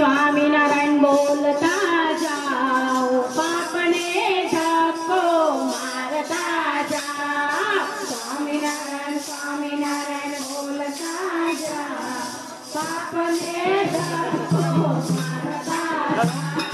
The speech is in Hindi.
स्वामी नारायण बोलता जाओ पाप ने झाको मारता जाओ। स्वामी नारायण स्वामी नारायण बोलता जाओ पाप ने धक्को मारता जाओ।